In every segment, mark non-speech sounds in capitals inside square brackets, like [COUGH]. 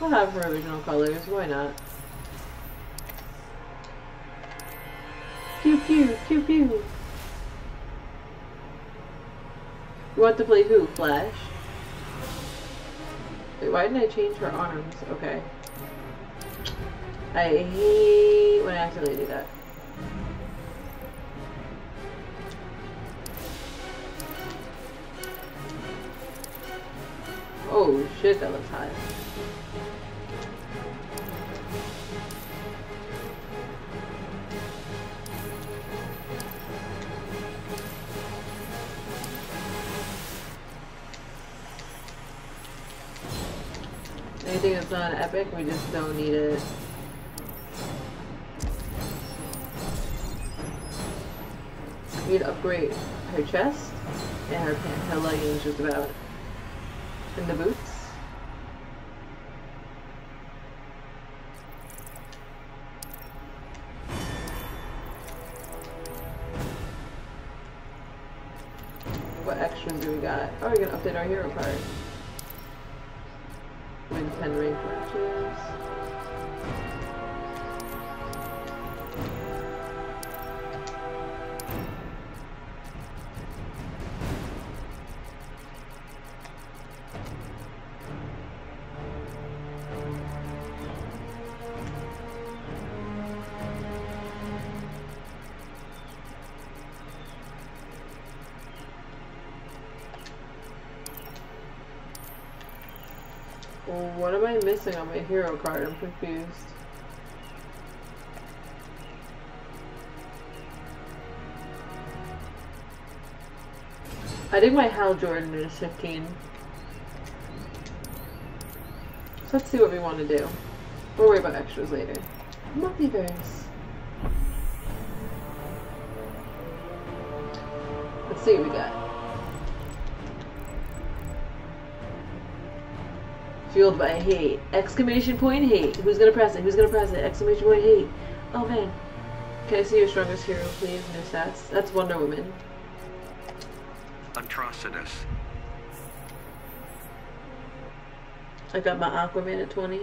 I'll have her original colors. Why not? Pew pew pew pew. You want to play who? Flash? Wait, why didn't I change her arms? Okay. I hate when I accidentally do that. Oh shit, that looks hot. Anything that's not epic, we just don't need it. We need to upgrade her chest and her pants, her leggings just about. And the boots. What extras do we got? Oh, we're gonna update our hero card. What am I missing on my hero card? I'm confused. I think my Hal Jordan is 15. So let's see what we want to do. We'll worry about extras later. Multiverse. Let's see what we got. Fueled by hate. Exclamation point hate. Who's gonna press it? Who's gonna press it? Exclamation point hate. Oh man. Can I see your strongest hero, please? No stats. That's Wonder Woman. Atrocitus. I got my Aquaman at 20.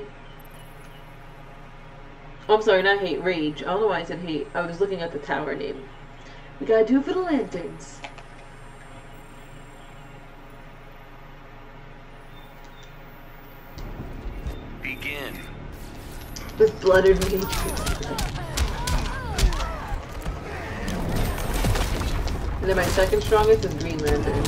Oh, I'm sorry, not hate, rage. I don't know why I said hate. I was looking at the tower name. We gotta do it for the lanterns. With blood and rage. And then my second strongest is Green Lantern.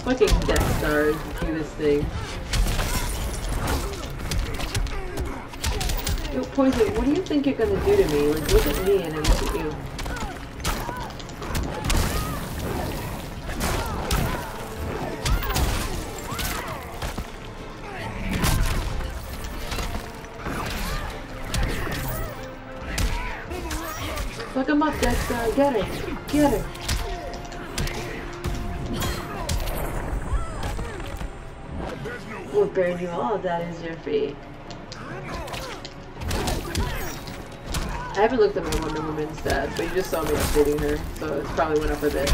Fucking Death Star is the cutest thing. Yo, Poison, what do you think you're gonna do to me? Like, look at me and then look at you. Fuck him up, Star. Get her. Get her. We'll burn you all that is your fate. I haven't looked at my Wonder Woman stats, but you just saw me updating her, so it's probably went up a bit.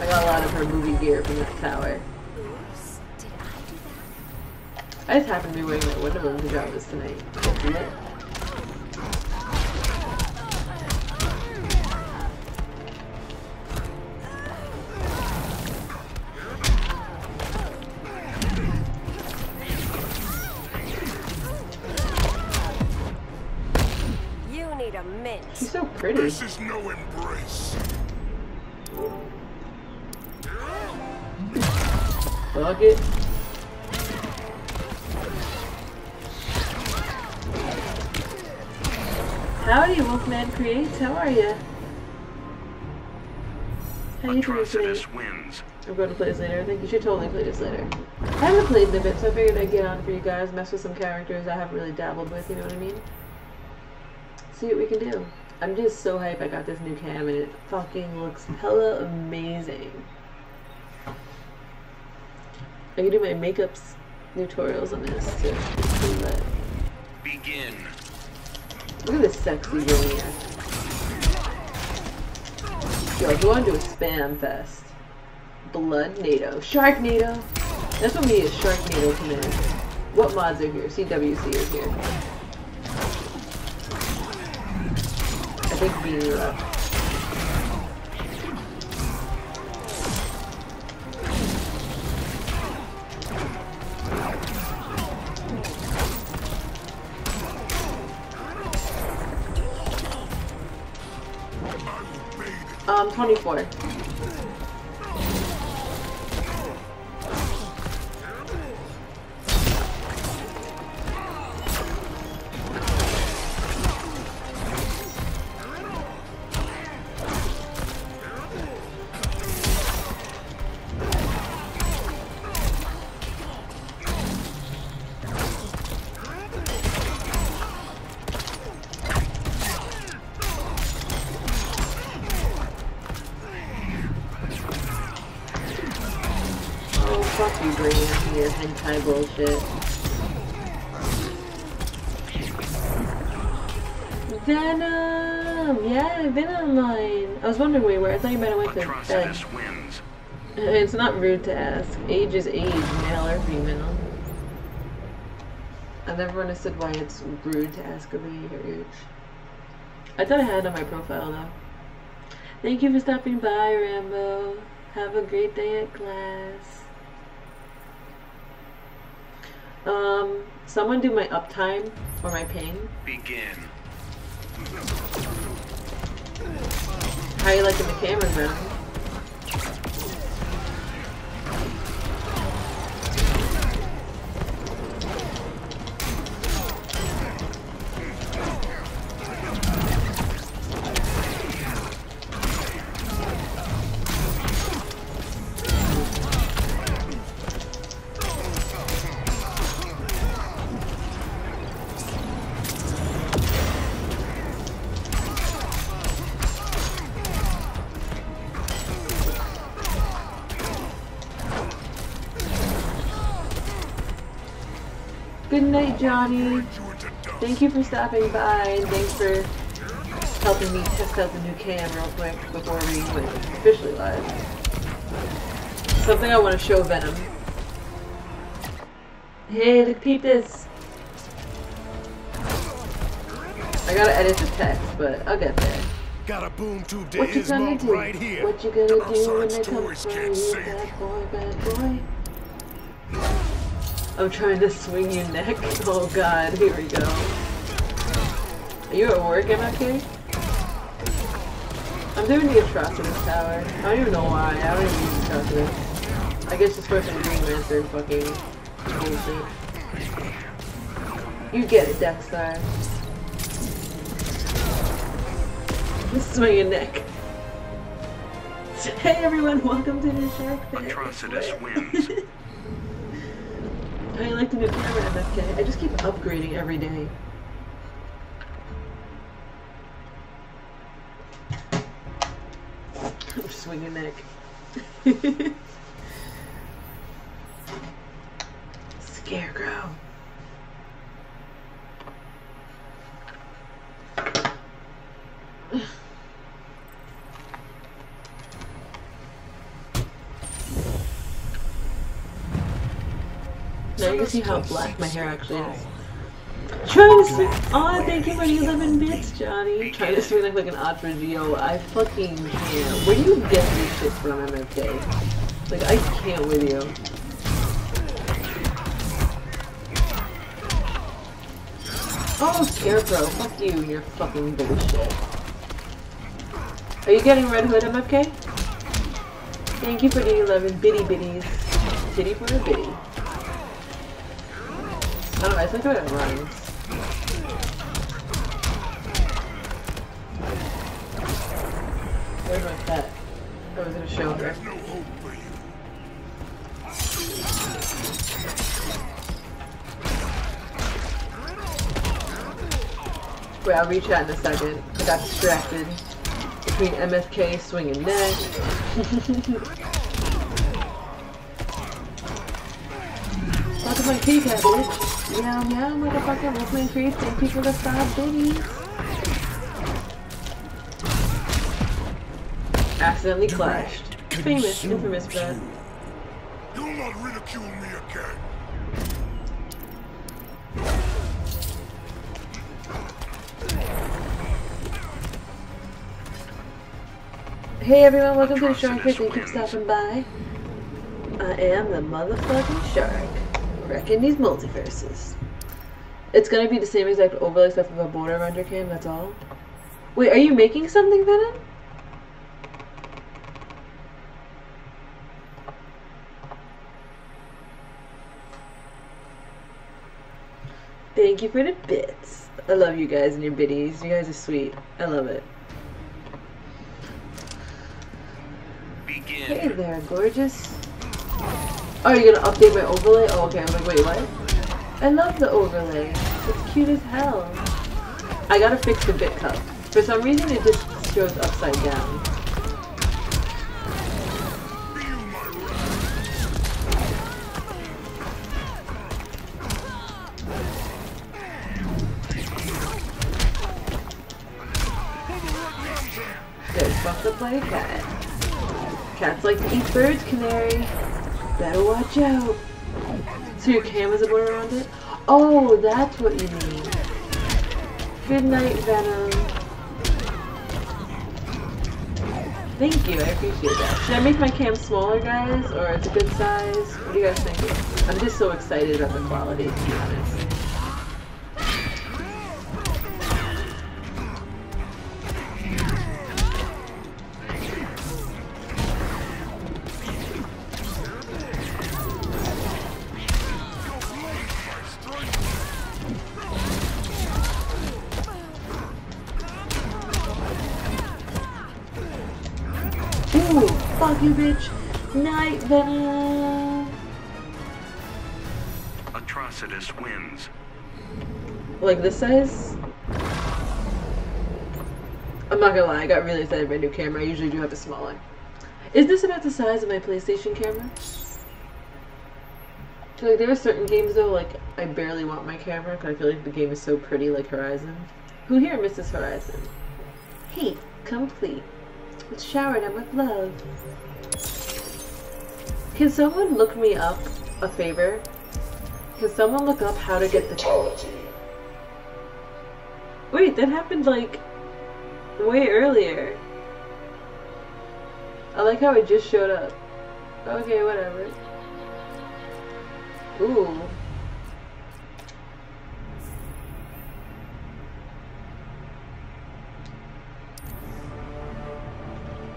I got a lot of her movie gear from that tower. I just happen to be wearing my Wonder Woman pajamas tonight. It's lit. You need a mint. She's so pretty. This is no embrace. Fuck it. Howdy, Wolfman Creates. How are you? How you doing today? Atrocitus wins. I'm going to play this later. I think you should totally play this later. I haven't played in a bit, so I figured I'd get on for you guys, mess with some characters I haven't really dabbled with, you know what I mean? See what we can do. I'm just so hyped I got this new cam and it fucking looks hella amazing. I can do my makeups tutorials on this too. Lit. Begin. Look at this sexy maniac. Yo, you want to do a spam fest, Blood NATO. Shark NATO! That's what me is Shark NATO Command. What mods are here? CWC is here. Think Beanie. Um, 24. Fuck you, bringing your hentai bullshit. Venom! Yeah, Venom line. I was wondering where you were. I thought you might have went to bed. [LAUGHS] It's not rude to ask. Age is age, male or female. I've never understood why it's rude to ask a lady her age. I thought I had it on my profile though. Thank you for stopping by, Rambo. Have a great day at class. Um, someone do my uptime or my ping. Begin. How you liking the camera, man? Good night, Johnny. You into dust. Thank you for stopping by, and thanks for helping me test out the new cam real quick before we went officially live. Something I want to show Venom. Hey, look, peep this. I gotta edit the text, but I'll get there. Got a boom tube to What you gonna do? right here. What you gonna do when they come for you, bad boy, bad boy? I'm trying to swing your neck. Oh god, here we go. Are you at work, MFK? I'm doing the Atrocitus Tower. I don't even know why. I don't even use Atrocitus. I guess this some Green Lantern fucking. You get it, Dexter. Swing your neck. Hey everyone, welcome to the Shark Pit. Atrocitus wins. [LAUGHS] I like the new camera, MFK. I just keep upgrading every day. [LAUGHS] Swing your neck. [LAUGHS] Scarecrow. Now you can see how black my hair actually is. Trying to swing. Oh, thank you for the 11 bits, Johnny. Trying to swing like, like an Ultra Geo. I fucking can't. Where do you get this shit from, MFK? Like, I can't with you. Oh, Scarecrow. Fuck you you're fucking bullshit. Are you getting Red Hood, MFK? Thank you for the 11 bitty bitties. Titty for a bitty. I don't know, I think it rhymes. Where's my pet? I was gonna show her. No hope for you. Wait, I'll reach out in a second. I got distracted. Between MFK swinging neck. [LAUGHS] Welcome my cat, bitch. Yeah, yeah, motherfucker, roll play increase. Thank you for the five baby. Accidentally clashed. Famous, infamous, bud. You'll not ridicule me again. Hey everyone, welcome to the Shark Thank you for stopping by. I am the motherfucking shark. Wrecking these multiverses. It's gonna be the same exact overlay stuff with a border render cam, that's all. Wait, are you making something, Venom? Thank you for the bits. I love you guys and your biddies. You guys are sweet. I love it. Hey there, gorgeous. Oh, you're gonna update my overlay? Oh, okay. I'm like, wait, what? I love the overlay. It's cute as hell. I gotta fix the bit cup. For some reason, it just shows upside down. Up by a cat. Cats like to eat birds, Canary. Better watch out. So your camera's a border around it? Oh, that's what you mean. Good night, Venom. Thank you, I appreciate that. Should I make my cam smaller, guys, or it's a good size? What do you guys think? I'm just so excited about the quality, to be honest. Fuck you, bitch. Night, Venom. Atrocitus wins. Like this size? I'm not gonna lie, I got really excited by my new camera. I usually do have a smaller. Is this about the size of my PlayStation camera? So, like, there are certain games though, like I barely want my camera because I feel like the game is so pretty, like Horizon. Who here misses Horizon? Hate complete. Let's shower them with love. Can someone look me up a favor? Can someone look up how to get the Wait, that happened like way earlier. I like how it just showed up. Okay, whatever. Ooh.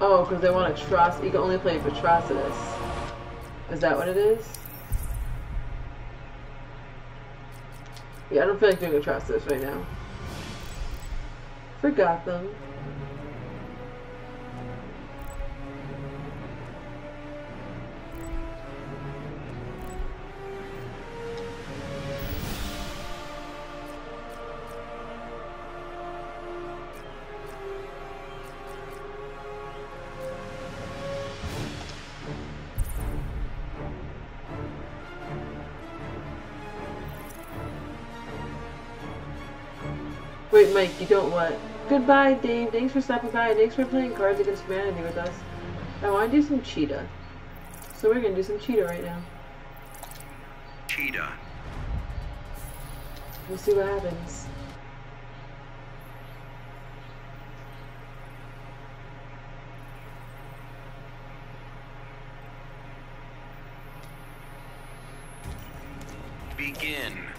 Oh, because they want Atroc. You can only play for Atrocitus. Is that what it is? Yeah, I don't feel like doing Atrocitus right now. Forgot them. Wait, Mike, you don't what? Goodbye, Dave. Thanks for stopping by. Thanks for playing Cards Against Humanity with us. I want to do some cheetah. So we're going to do some cheetah right now. Cheetah. We'll see what happens. Begin.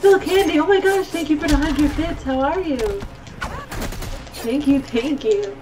Pastel Candy! Oh my gosh, thank you for the 100 bits. How are you? Thank you, thank you.